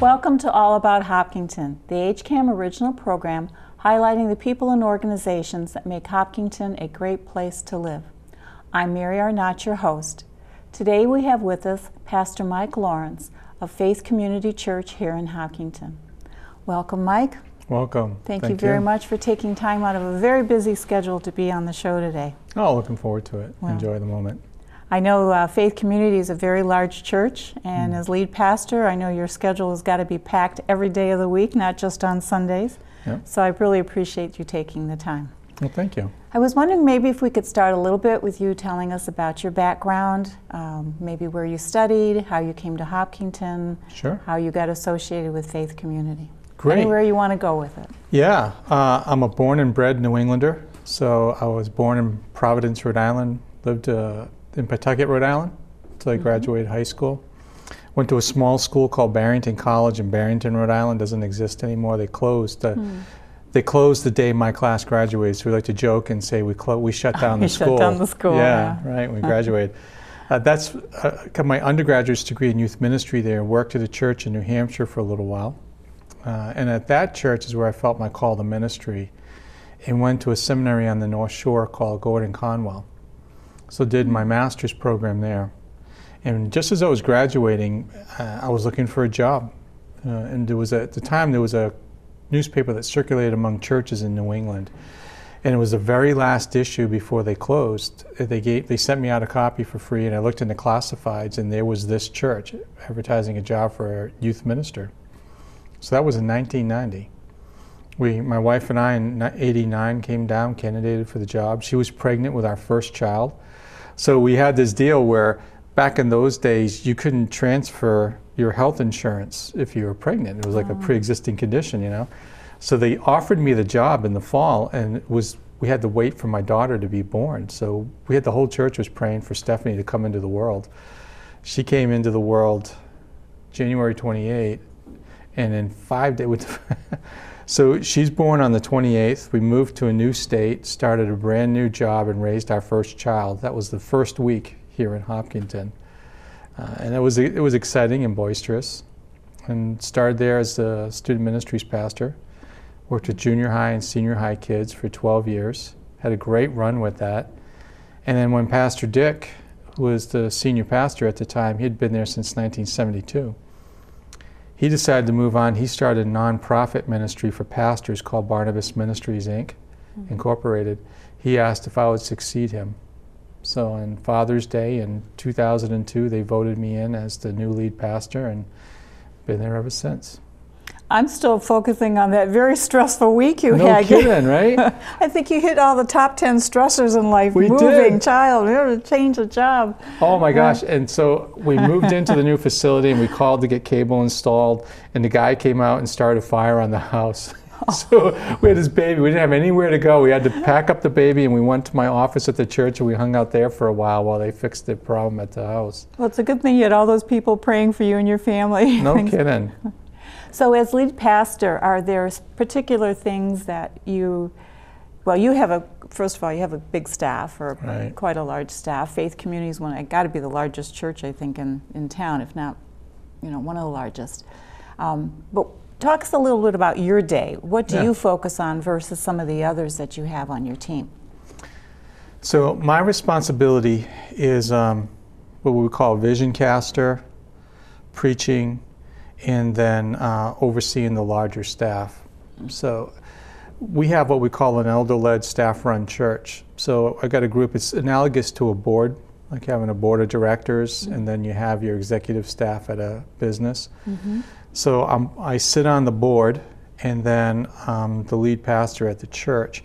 Welcome to All About Hopkinton, the HCAM original program highlighting the people and organizations that make Hopkinton a great place to live. I'm Mary Arnott, your host. Today we have with us Pastor Mike Laurence of Faith Community Church here in Hopkinton. Welcome, Mike. Welcome. Thank, you very much for taking time out of a very busy schedule to be on the show today. Oh, looking forward to it. Well. Enjoy the moment. I know uh, Faith Community is a very large church, and as lead pastor, I know your schedule has got to be packed every day of the week, not just on Sundays. Yeah. So I really appreciate you taking the time. Well, thank you. I was wondering maybe if we could start a little bit with you telling us about your background, um, maybe where you studied, how you came to Hopkinton, Sure. how you got associated with Faith Community. Great. Anywhere you want to go with it. Yeah, uh, I'm a born and bred New Englander. So I was born in Providence, Rhode Island, lived uh, in Pawtucket, Rhode Island, until I graduated high school. Went to a small school called Barrington College in Barrington, Rhode Island. Doesn't exist anymore. They closed. Uh, They closed the day my class graduated. So we like to joke and say we clo- we shut down the shut school. down the school, Yeah, yeah. right. We graduated. Uh, that's uh, got my undergraduate's degree in youth ministry there. Worked at a church in New Hampshire for a little while, uh, and at that church is where I felt my call to ministry, and went to a seminary on the North Shore called Gordon Conwell. So did my master's program there, and just as I was graduating, uh, I was looking for a job, uh, and there was a, at the time there was a newspaper that circulated among churches in New England. And it was the very last issue before they closed. Uh, They gave, they sent me out a copy for free, and I looked in the classifieds, and there was this church advertising a job for a youth minister. So that was in 1990. We, my wife and I, in '89, came down, candidated for the job. She was pregnant with our first child, so we had this deal where, back in those days, you couldn't transfer your health insurance if you were pregnant. It was like a mm. pre-existing condition, you know. So they offered me the job in the fall, and it was we had to wait for my daughter to be born. So we had the whole church was praying for Stephanie to come into the world. She came into the world January 28, and in five days. So she's born on the 28th. We moved to a new state, started a brand new job, and raised our first child. That was the first week here in Hopkinton, uh, and it was it was exciting and boisterous. And started there as a student ministries pastor. Worked with junior high and senior high kids for 12 years. Had a great run with that. And then when Pastor Dick, who was the senior pastor at the time, he'd been there since 1972. He decided to move on. He started a nonprofit ministry for pastors called Barnabas Ministries Inc., mm-hmm. Incorporated. He asked if I would succeed him. So on Father's Day in 2002, they voted me in as the new lead pastor and been there ever since. I'm still focusing on that very stressful week you No had. kidding, right? I think you hit all the top 10 stressors in life We moving, did. child, change a job. Oh my gosh. And so we moved into the new facility and we called to get cable installed and the guy came out and started a fire on the house. Oh. So we had this baby. We didn't have anywhere to go. We had to pack up the baby and we went to my office at the church and we hung out there for a while while they fixed the problem at the house. Well, it's a good thing you had all those people praying for you and your family. No kidding. So, as lead pastor, are there particular things that you, well, you have a, first of all, you have a big staff or Right. quite a large staff. Faith Community is one, it got to be the largest church, I think, in, in town, if not, you know, one of the largest. Um, but talk us a little bit about your day. What do Yeah. you focus on versus some of the others that you have on your team? So my responsibility is um, what we call vision caster, preaching, and then uh, overseeing the larger staff. So we have what we call an elder-led staff-run church. So I got a group. It's analogous to a board, like having a board of directors, and then you have your executive staff at a business. So um, I sit on the board, and then um, the lead pastor at the church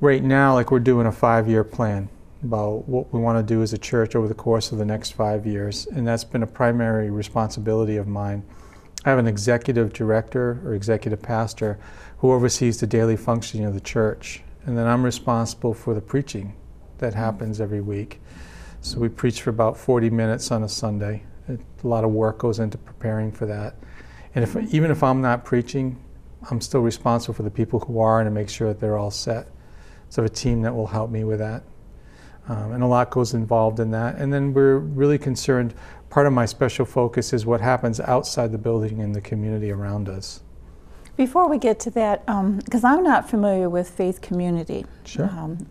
right now, like we're doing a five-year plan about what we want to do as a church over the course of the next five years, and that's been a primary responsibility of mine. I have an executive director or executive pastor who oversees the daily functioning of the church, and then I'm responsible for the preaching that mm. happens every week. So we preach for about 40 minutes on a Sunday. It, a lot of work goes into preparing for that. And if, even if I'm not preaching, I'm still responsible for the people who are and to make sure that they're all set. So I have a team that will help me with that. Um, and a lot goes involved in that. And then we're really concerned, part of my special focus is what happens outside the building and the community around us. Before we get to that, because I'm not familiar with faith community. Sure. Um,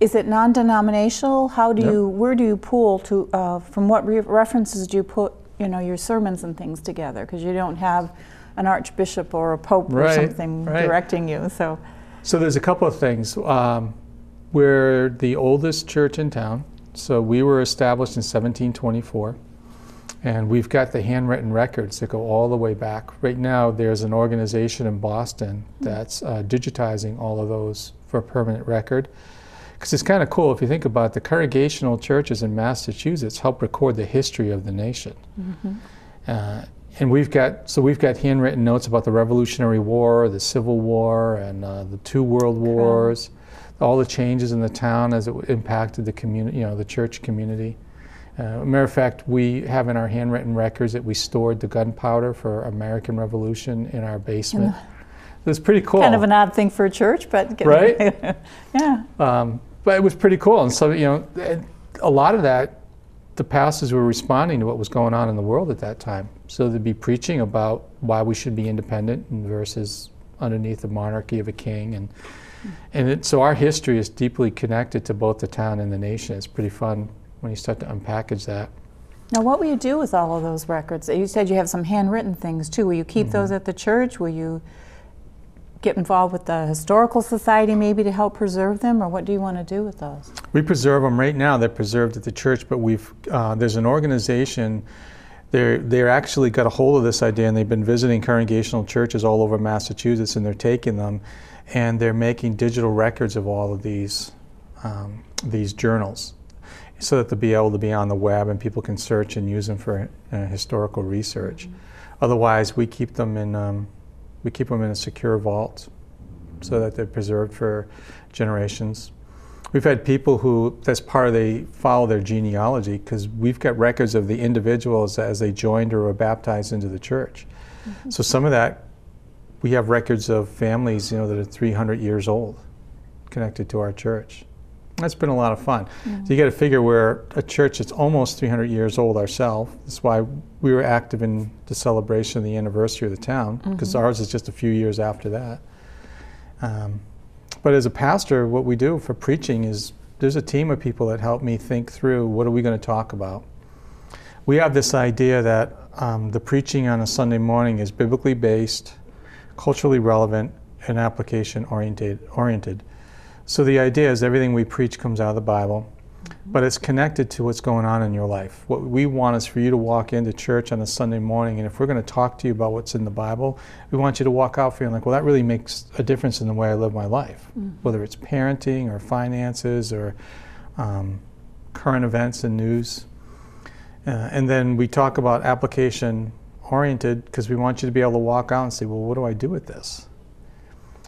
is it non-denominational? How do Yep. you, where do you pull to, uh, from what re- references do you put, you know, your sermons and things together? Because you don't have an archbishop or a pope or something right. directing you, so. So there's a couple of things. Um, we're the oldest church in town. So we were established in 1724. And we've got the handwritten records that go all the way back. Right now, there's an organization in Boston that's uh, digitizing all of those for a permanent record. Because it's kind of cool if you think about it, the congregational churches in Massachusetts help record the history of the nation. Uh, and we've got so we've got handwritten notes about the Revolutionary War, the Civil War, and uh, the two World Wars, all the changes in the town as it impacted the community, you know, the church community. Uh, matter of fact, we have in our handwritten records that we stored the gunpowder for American Revolution in our basement. It's pretty cool. Kind of an odd thing for a church, but. Right? yeah. Um, but it was pretty cool. And so, you know, a lot of that, the pastors were responding to what was going on in the world at that time. So they'd be preaching about why we should be independent versus underneath the monarchy of a king. And, and it, so our history is deeply connected to both the town and the nation. It's pretty fun when you start to unpackage that. Now, what will you do with all of those records? You said you have some handwritten things too. Will you keep those Mm-hmm. at the church? Will you get involved with the historical society maybe to help preserve them, or what do you want to do with those? We preserve them right now. They're preserved at the church, but we've uh, there's an organization. They're they're actually got a hold of this idea, and they've been visiting congregational churches all over Massachusetts, and they're taking them, and they're making digital records of all of these um, these journals, so that they'll be able to be on the web and people can search and use them for uh, historical research. Otherwise, we keep them in um, we keep them in a secure vault, so that they're preserved for generations. We've had people who, that's part of they follow their genealogy because we've got records of the individuals as they joined or were baptized into the church. Mm-hmm. So some of that, we have records of families, you know, that are 300 years old, connected to our church. That's been a lot of fun. Mm-hmm. So you got to figure we're a church that's almost 300 years old ourselves. That's why we were active in the celebration of the anniversary of the town because mm-hmm. ours is just a few years after that. Um, but as a pastor, what we do for preaching is there's a team of people that help me think through what are we going to talk about. We have this idea that um, the preaching on a Sunday morning is biblically based, culturally relevant, and application oriented. oriented. So the idea is everything we preach comes out of the Bible, but it's connected to what's going on in your life. What we want is for you to walk into church on a Sunday morning, and if we're going to talk to you about what's in the Bible, we want you to walk out feeling like, well, that really makes a difference in the way I live my life, whether it's parenting or finances or um, current events and news. Uh, and then we talk about application oriented because we want you to be able to walk out and say, well, what do I do with this?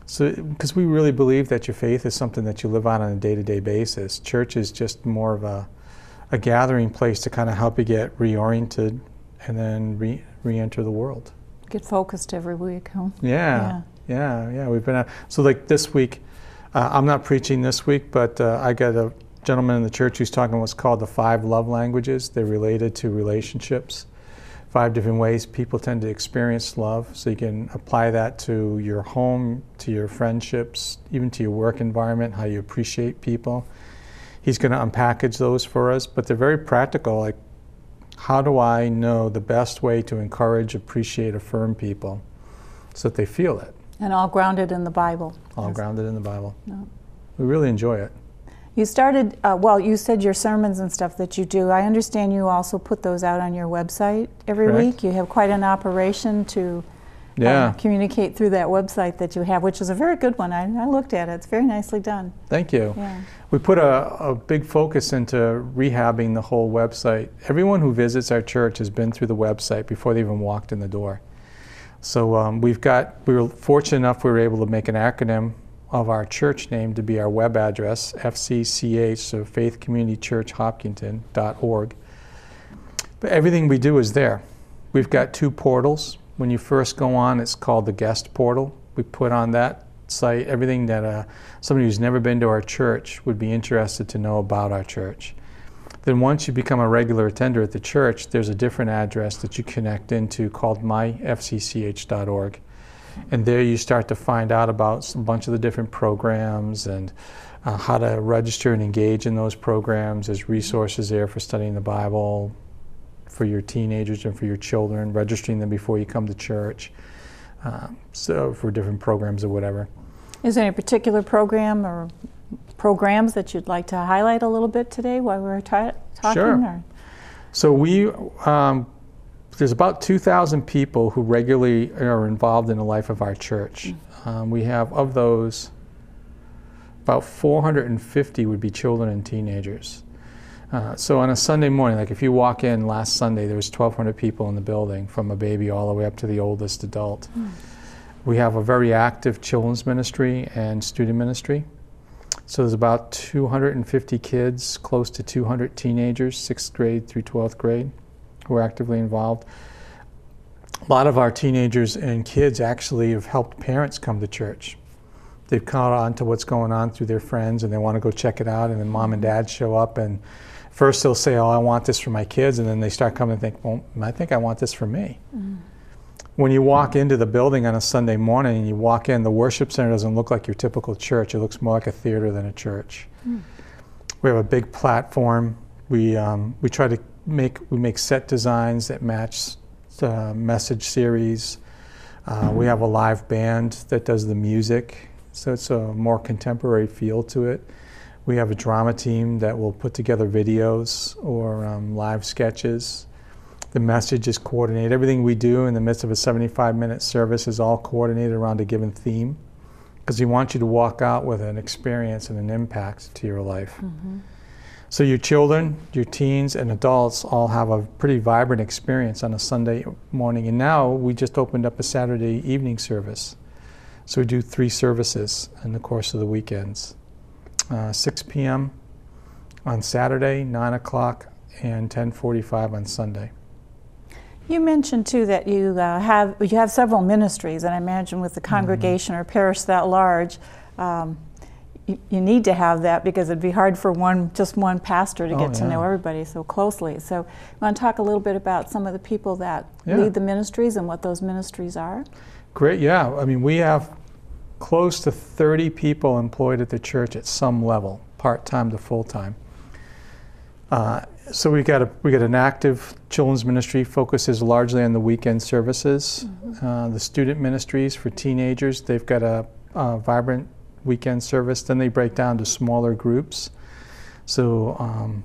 So, because we really believe that your faith is something that you live out on a day to day basis. Church is just more of a, a gathering place to kind of help you get reoriented and then re enter the world. Get focused every week, huh? Yeah, yeah, yeah. We've been out. So, like this week, uh, I'm not preaching this week, but uh, I got a gentleman in the church who's talking what's called the five love languages. They're related to relationships. Five different ways people tend to experience love. So you can apply that to your home, to your friendships, even to your work environment, how you appreciate people. He's going to unpackage those for us, but they're very practical. Like, how do I know the best way to encourage, appreciate, affirm people so that they feel it? And all grounded in the Bible. All Yes. grounded in the Bible. No. We really enjoy it. You started, uh, well, you said your sermons and stuff that you do. I understand you also put those out on your website every Correct. week. You have quite an operation to uh, Yeah. communicate through that website that you have, which is a very good one. I, I looked at it. It's very nicely done. Thank you. Yeah. We put a, a big focus into rehabbing the whole website. Everyone who visits our church has been through the website before they even walked in the door. So um, we've got, we were fortunate enough we were able to make an acronym of our church name to be our web address, FCCH, so Faith Community Church Hopkinton.org. But everything we do is there. We've got two portals. When you first go on, it's called the guest portal. We put on that site, everything that uh, somebody who's never been to our church would be interested to know about our church. Then, once you become a regular attender at the church, there's a different address that you connect into called myfcch.org. And there you start to find out about a bunch of the different programs and uh, how to register and engage in those programs. There's resources there for studying the Bible for your teenagers and for your children, registering them before you come to church. Um, so, for different programs or whatever. Is there any particular program or programs that you'd like to highlight a little bit today while we're ta- talking? Sure. Or? So we um, there's about 2,000 people who regularly are involved in the life of our church. Um, we have of those about 450 would be children and teenagers. Uh, so on a Sunday morning, like if you walk in last Sunday, there was 1,200 people in the building, from a baby all the way up to the oldest adult. We have a very active children's ministry and student ministry. So there's about 250 kids, close to 200 teenagers, sixth grade through 12th grade, who are actively involved. A lot of our teenagers and kids actually have helped parents come to church. They've caught on to what's going on through their friends and they want to go check it out, and then mom and dad show up and first they'll say, "Oh, I want this for my kids," and then they start coming and think, "Well, I think I want this for me." When you walk into the building on a Sunday morning and you walk in, the worship center doesn't look like your typical church. It looks more like a theater than a church. We have a big platform. We um, we try to make we make set designs that match the message series. Uh, we have a live band that does the music, so it's a more contemporary feel to it. We have a drama team that will put together videos or um, live sketches. The message is coordinated. Everything we do in the midst of a 75 minute service is all coordinated around a given theme because we want you to walk out with an experience and an impact to your life. So, your children, your teens, and adults all have a pretty vibrant experience on a Sunday morning. And now we just opened up a Saturday evening service. So, we do three services in the course of the weekends uh, 6 p.m. on Saturday, 9 o'clock, and 10:45 on Sunday. You mentioned too that you uh, have you have several ministries, and I imagine with the Mm-hmm. congregation or parish that large, um, you, you need to have that because it'd be hard for one just one pastor to Oh, get to know everybody so closely. So, you want to talk a little bit about some of the people that Yeah. lead the ministries and what those ministries are? Great, yeah. I mean, we have close to 30 people employed at the church at some level, part time to full time. Uh, so we've got a we've got an active children's ministry focuses largely on the weekend services. Uh, the student ministries for teenagers they've got a, a vibrant weekend service. Then they break down to smaller groups. So, um,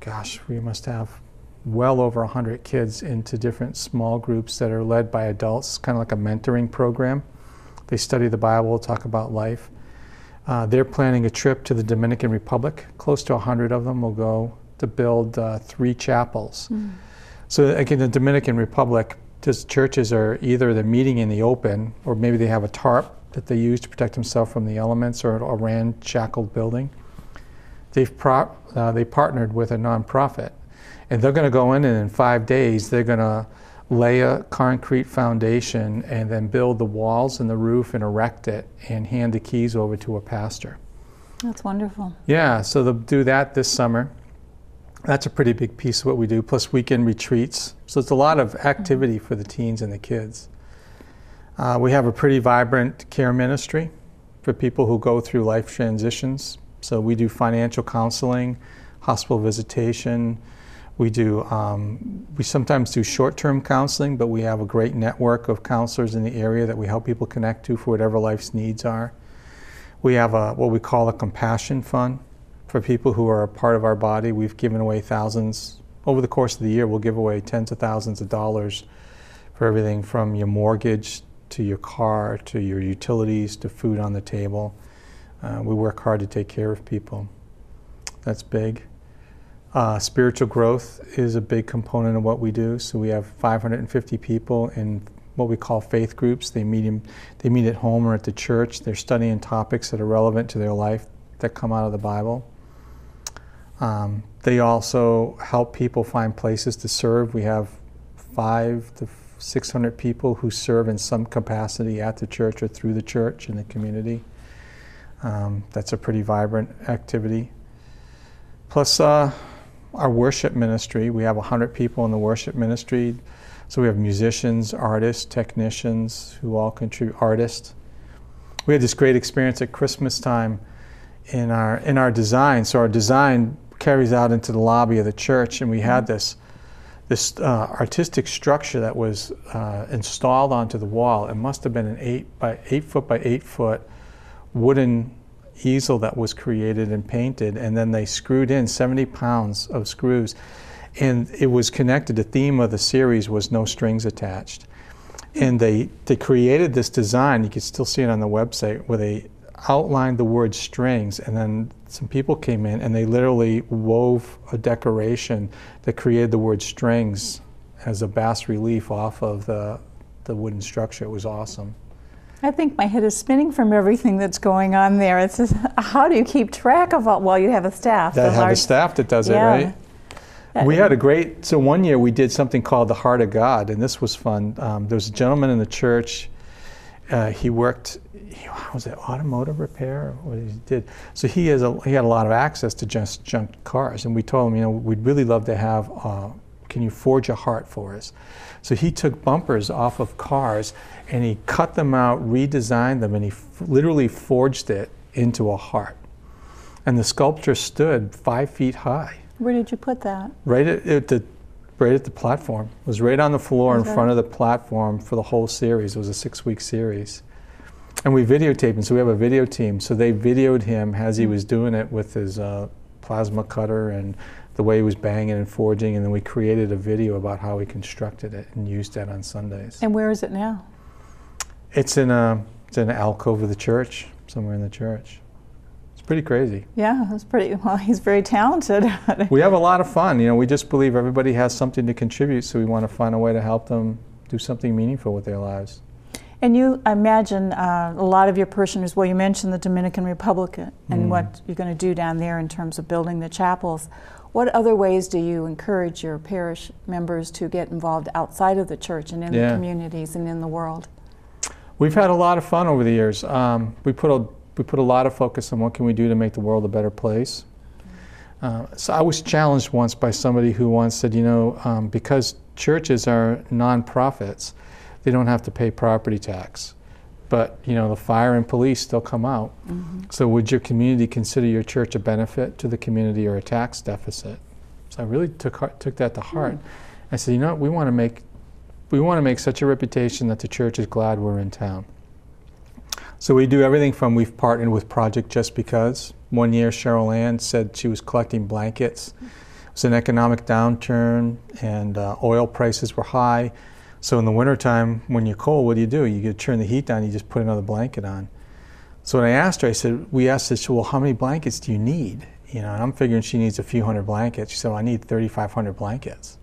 gosh, we must have well over 100 kids into different small groups that are led by adults, kind of like a mentoring program. They study the Bible, talk about life. Uh, they're planning a trip to the Dominican Republic. Close to 100 of them will go to build uh, three chapels. So, again, the Dominican Republic, these churches are either they're meeting in the open or maybe they have a tarp that they use to protect themselves from the elements or a ran shackled building. They've pro- uh, they partnered with a nonprofit and they're going to go in and in five days they're going to lay a concrete foundation and then build the walls and the roof and erect it and hand the keys over to a pastor. That's wonderful. Yeah, so they'll do that this summer. That's a pretty big piece of what we do, plus weekend retreats. So it's a lot of activity for the teens and the kids. Uh, we have a pretty vibrant care ministry for people who go through life transitions. So we do financial counseling, hospital visitation. We do. Um, we sometimes do short-term counseling, but we have a great network of counselors in the area that we help people connect to for whatever life's needs are. We have a what we call a compassion fund for people who are a part of our body. We've given away thousands over the course of the year. We'll give away tens of thousands of dollars for everything from your mortgage to your car to your utilities to food on the table. Uh, we work hard to take care of people. That's big. Uh, spiritual growth is a big component of what we do. So we have 550 people in what we call faith groups. They meet in, they meet at home or at the church. They're studying topics that are relevant to their life that come out of the Bible. Um, they also help people find places to serve. We have five to 600 people who serve in some capacity at the church or through the church in the community. Um, that's a pretty vibrant activity. Plus, uh, our worship ministry. We have 100 people in the worship ministry. So we have musicians, artists, technicians who all contribute, artists. We had this great experience at Christmas time in our, in our design. So our design carries out into the lobby of the church, and we had this, this uh, artistic structure that was uh, installed onto the wall. It must have been an eight, by, eight foot by eight foot wooden easel that was created and painted, and then they screwed in 70 pounds of screws. And it was connected, the theme of the series was no strings attached. And they, they created this design, you can still see it on the website, where they outlined the word strings, and then some people came in and they literally wove a decoration that created the word strings as a bas relief off of the, the wooden structure. It was awesome. I think my head is spinning from everything that's going on there. It's just, how do you keep track of all, well, you have a staff. That have a staff that does Yeah. it, right? We had a great, so one year we did something called the Heart of God, and this was fun. Um, there was a gentleman in the church, uh, he worked, he, was it automotive repair? What he did. So he, has a, he had a lot of access to just junk cars, and we told him, you know, we'd really love to have, uh, can you forge a heart for us? So he took bumpers off of cars and he cut them out, redesigned them, and he f- literally forged it into a heart. And the sculpture stood five feet high, Where did you put that? right at, at the right at the platform. It was right on the floor in front of the platform for the whole series. It was a six-week series. And we videotaped him, so we have a video team. So they videoed him as he was doing it with his uh, plasma cutter and the way he was banging and forging, and then we created a video about how he constructed it and used that on Sundays. And where is it now? It's in a it's in an alcove of the church, somewhere in the church. It's pretty crazy. Yeah, that's pretty, well, he's very talented. We have a lot of fun. You know, we just believe everybody has something to contribute, so we want to find a way to help them do something meaningful with their lives. And you, I imagine, uh, a lot of your parishioners, well, you mentioned the Dominican Republic and Mm. what you're going to do down there in terms of building the chapels. What other ways do you encourage your parish members to get involved outside of the church and in Yeah. the communities and in the world? We've had a lot of fun over the years. Um, we put a we put a lot of focus on what can we do to make the world a better place. Uh, so I was challenged once by somebody who once said, you know, um, because churches are nonprofits, they don't have to pay property tax, but you know the fire and police still come out. So would your community consider your church a benefit to the community or a tax deficit? So I really took heart, took that to heart. I said, you know, what? we want to make we want to make such a reputation that the church is glad we're in town. So we do everything from we've partnered with Project Just Because. One year, Cheryl Ann said she was collecting blankets. It was an economic downturn and uh, oil prices were high. So in the wintertime, when you're cold, what do you do? You turn the heat down, you just put another blanket on. So when I asked her, I said, we asked her, well, how many blankets do you need? You know, and I'm figuring she needs a few hundred blankets. She said, well, I need 3,500 blankets.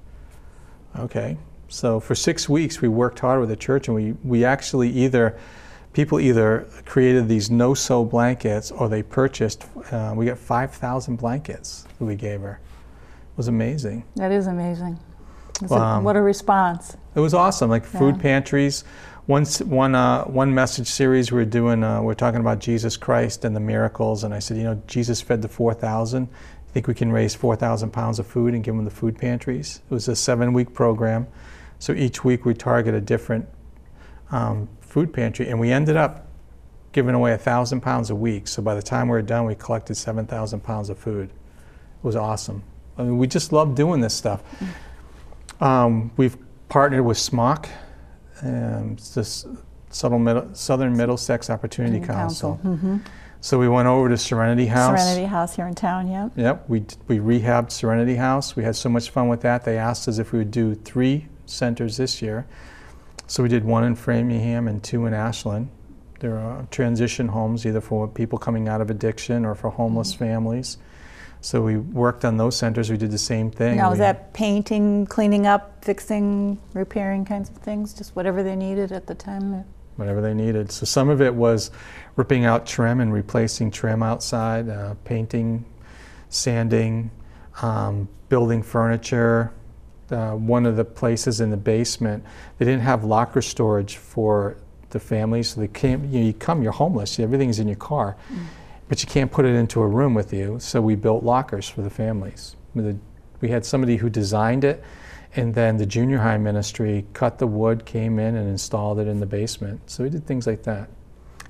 Okay. So for six weeks, we worked hard with the church, and we, we actually either, people either created these no-sew blankets or they purchased, uh, we got 5,000 blankets that we gave her. It was amazing. That is amazing. That's a- Um, what a response. It was awesome, like food Yeah. pantries. One, one, uh, one message series we're doing, uh, we're talking about Jesus Christ and the miracles. And I said, you know, Jesus fed the 4,000. I think we can raise 4,000 pounds of food and give them the food pantries. It was a seven week program. So each week we target a different um, food pantry. And we ended up giving away 1,000 pounds a week. So by the time we were done, we collected 7,000 pounds of food. It was awesome. I mean, we just love doing this stuff. Um, we've partnered with SMOC, um, it's this Southern, Middle, Southern Middlesex Opportunity Council. Mhm. So we went over to Serenity House. Serenity House here in town, yeah. Yep, we, we rehabbed Serenity House. We had so much fun with that. They asked us if we would do three centers this year. So we did one in Framingham and two in Ashland. There are transition homes, either for people coming out of addiction or for homeless Mm-hmm. families. So we worked on those centers. We did the same thing. Now, is We- that painting, cleaning up, fixing, repairing kinds of things, just whatever they needed at the time? whatever they needed. So some of it was ripping out trim and replacing trim outside, uh, painting, sanding, um, building furniture, uh, one of the places in the basement, they didn't have locker storage for the families. So they came, you, know, you come, you're homeless, everything's in your car, mm. but you can't put it into a room with you. So we built lockers for the families. We had somebody who designed it, and then the junior high ministry cut the wood, came in, and installed it in the basement. So we did things like that.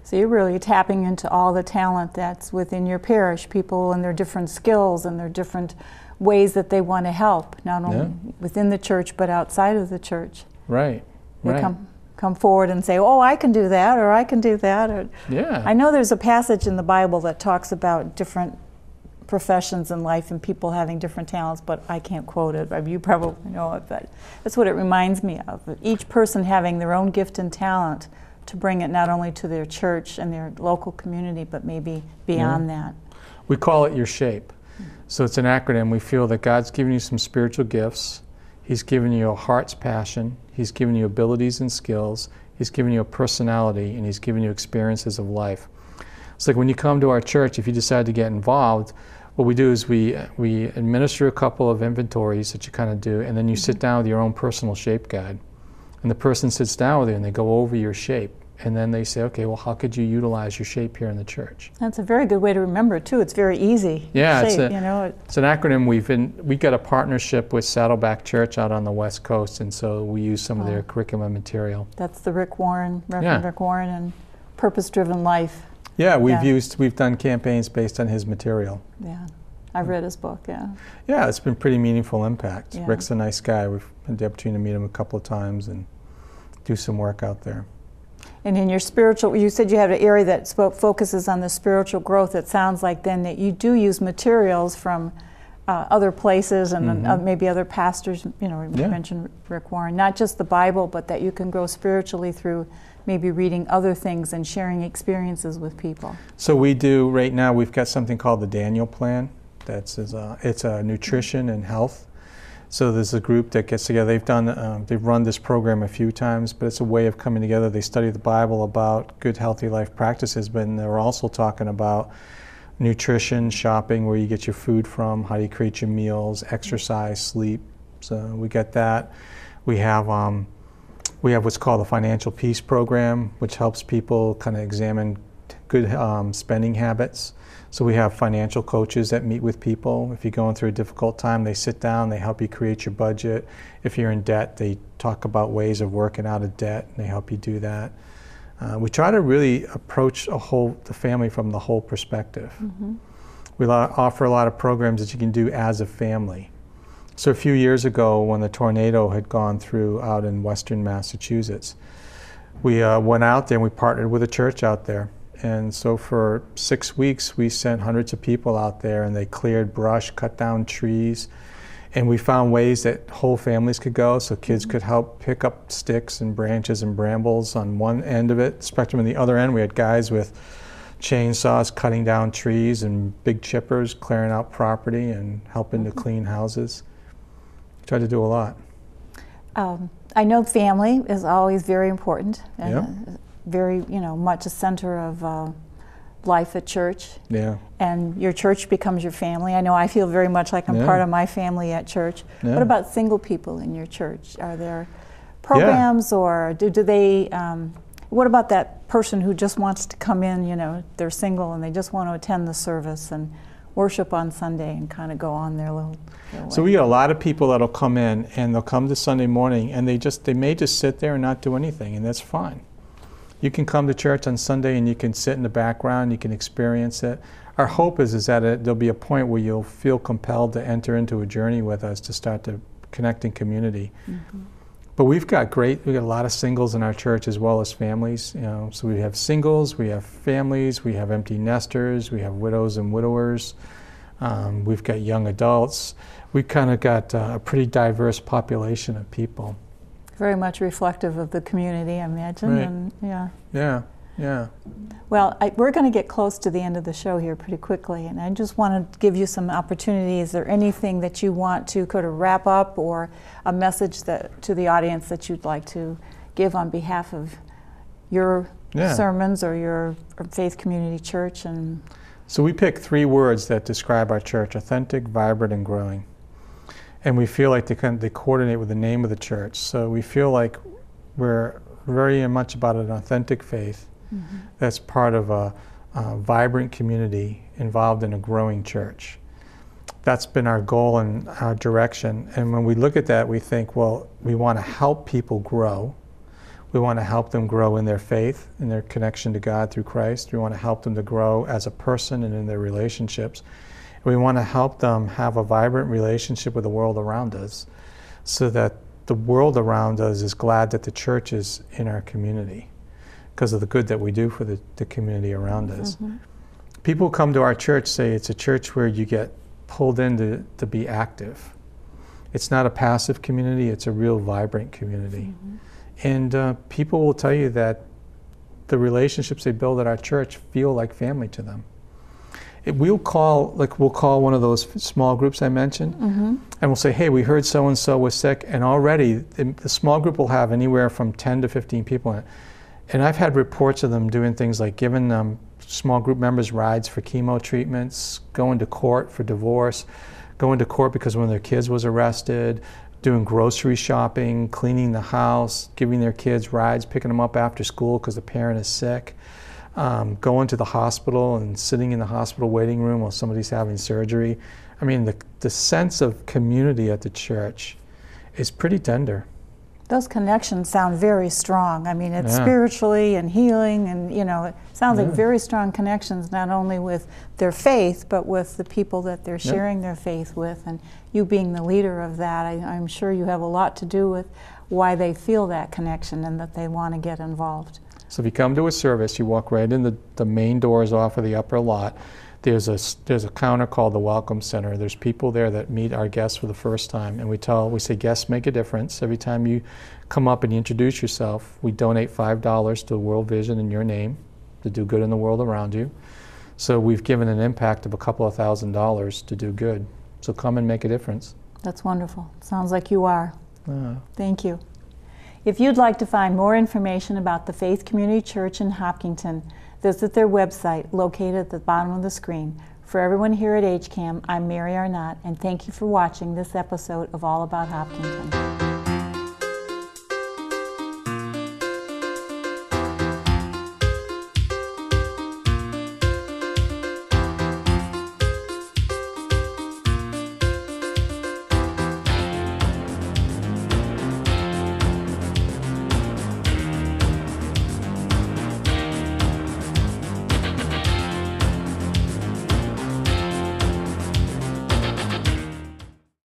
So you're really tapping into all the talent that's within your parish, people and their different skills and their different ways that they want to help, not only yeah. within the church but outside of the church. Right. They right. come come forward and say, "Oh, I can do that," or "I can do that." Or, yeah. I know there's a passage in the Bible that talks about different professions in life and people having different talents, but I can't quote it. You probably know it, but that's what it reminds me of. Each person having their own gift and talent to bring it not only to their church and their local community, but maybe beyond yeah. that. We call it your shape. So it's an acronym. We feel that God's given you some spiritual gifts. He's given you a heart's passion. He's given you abilities and skills. He's given you a personality, and He's given you experiences of life. It's like when you come to our church, if you decide to get involved, what we do is we, we administer a couple of inventories that you kind of do, and then you sit down with your own personal shape guide. And the person sits down with you and they go over your shape and then they say, okay, well, how could you utilize your shape here in the church? That's a very good way to remember it too. It's very easy. Yeah, shape, it's, a, you know, it's an acronym. We've been we got a partnership with Saddleback Church out on the West Coast, and so we use some oh. of their curriculum material. That's the Rick Warren, Reverend yeah. Rick Warren, and Purpose-Driven Life. Yeah, we've yeah. used we've done campaigns based on his material. Yeah. I've read his book, yeah. Yeah, it's been pretty meaningful impact. Yeah. Rick's a nice guy. We've had the opportunity to meet him a couple of times and do some work out there. And in your spiritual, you said you have an area that spoke, focuses on the spiritual growth. It sounds like then that you do use materials from uh, other places and mm-hmm. uh, maybe other pastors. You know, you yeah. mentioned Rick Warren, not just the Bible, but that you can grow spiritually through maybe reading other things and sharing experiences with people. So we do right now. We've got something called the Daniel Plan. That's a, it's a nutrition and health so there's a group that gets together. They've done, um, they've run this program a few times, but it's a way of coming together. They study the Bible about good, healthy life practices, but they're also talking about nutrition, shopping, where you get your food from, how do you create your meals, exercise, sleep. So we get that. We have um, we have what's called the Financial Peace Program, which helps people kind of examine good um, spending habits. So we have financial coaches that meet with people. If you're going through a difficult time, they sit down, they help you create your budget. If you're in debt, they talk about ways of working out of debt, and they help you do that. Uh, we try to really approach a whole the family from the whole perspective. Mm-hmm. We offer a lot of programs that you can do as a family. So a few years ago, when the tornado had gone through out in western Massachusetts, we uh, went out there and we partnered with a church out there and so for six weeks, we sent hundreds of people out there and they cleared brush, cut down trees. And we found ways that whole families could go, so kids mm-hmm. could help pick up sticks and branches and brambles on one end of it. Spectrum on the other end, we had guys with chainsaws cutting down trees and big chippers clearing out property and helping to mm-hmm. clean houses. Tried to do a lot. Um, I know family is always very important. And, very, you know, much a center of uh, life at church. Yeah. And your church becomes your family. I know I feel very much like I'm yeah. part of my family at church. Yeah. What about single people in your church? Are there programs yeah. or do, do they, um, what about that person who just wants to come in, you know, they're single and they just want to attend the service and worship on Sunday and kind of go on their little, so we get a lot of people that'll come in and they'll come to Sunday morning and they just, they may just sit there and not do anything and that's fine. You can come to church on Sunday and you can sit in the background, you can experience it. Our hope is, is that it, there'll be a point where you'll feel compelled to enter into a journey with us to start to connect in community. Mm-hmm. But we've got great, we've got a lot of singles in our church as well as families. You know, so we have singles, we have families, we have empty nesters, we have widows and widowers, um, we've got young adults. We've kind of got uh, a pretty diverse population of people very much reflective of the community, I imagine. Right. And yeah. Yeah. Yeah. Well, I, we're going to get close to the end of the show here pretty quickly, and I just want to give you some opportunity. Is there anything that you want to kind of wrap up, or a message that to the audience that you'd like to give on behalf of your yeah. sermons or your faith community church? And so we pick three words that describe our church: authentic, vibrant, and growing. And we feel like they of, they coordinate with the name of the church. So we feel like we're very much about an authentic faith mm-hmm. that's part of a, a, vibrant community involved in a growing church. That's been our goal and our direction. And when we look at that, we think, well, we want to help people grow. We want to help them grow in their faith, in their connection to God through Christ. We want to help them to grow as a person and in their relationships. We want to help them have a vibrant relationship with the world around us so that the world around us is glad that the church is in our community because of the good that we do for the, the community around us. Mm-hmm. People come to our church say it's a church where you get pulled in to, to be active. It's not a passive community, it's a real vibrant community. Mm-hmm. And uh, people will tell you that the relationships they build at our church feel like family to them we'll call like we'll call one of those small groups I mentioned, mm-hmm. and we'll say, "Hey, we heard so and so was sick," and already the small group will have anywhere from 10 to 15 people in it. And I've had reports of them doing things like giving them small group members rides for chemo treatments, going to court for divorce, going to court because one of their kids was arrested, doing grocery shopping, cleaning the house, giving their kids rides, picking them up after school because the parent is sick um, going to the hospital and sitting in the hospital waiting room while somebody's having surgery. I mean, the, the sense of community at the church is pretty tender. Those connections sound very strong. I mean, it's yeah. spiritually and healing, and you know, it sounds yeah. like very strong connections not only with their faith, but with the people that they're sharing their faith with. And you being the leader of that, I, I'm sure you have a lot to do with why they feel that connection and that they want to get involved. So if you come to a service, you walk right in the, the main doors off of the upper lot. There's a, there's a counter called the Welcome Center. There's people there that meet our guests for the first time. And we tell, we say, guests make a difference. Every time you come up and you introduce yourself, we donate $5 to World Vision in your name to do good in the world around you. So we've given an impact of a couple of thousand dollars to do good. So come and make a difference. That's wonderful. Sounds like you are. Uh, Thank you. If you'd like to find more information about the Faith Community Church in Hopkinton, visit their website located at the bottom of the screen. For everyone here at HCAM, I'm Mary Arnott, and thank you for watching this episode of All About Hopkinton.